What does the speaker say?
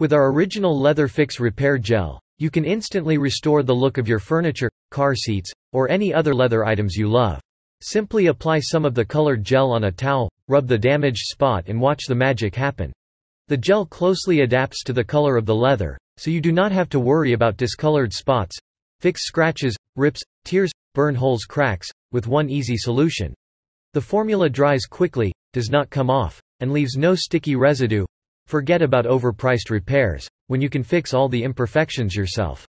With our original Leather Fix Repair Gel, you can instantly restore the look of your furniture, car seats, or any other leather items you love. Simply apply some of the colored gel on a towel, rub the damaged spot and watch the magic happen. The gel closely adapts to the color of the leather, so you do not have to worry about discolored spots, fix scratches, rips, tears, burn holes cracks, with one easy solution. The formula dries quickly, does not come off, and leaves no sticky residue. Forget about overpriced repairs, when you can fix all the imperfections yourself.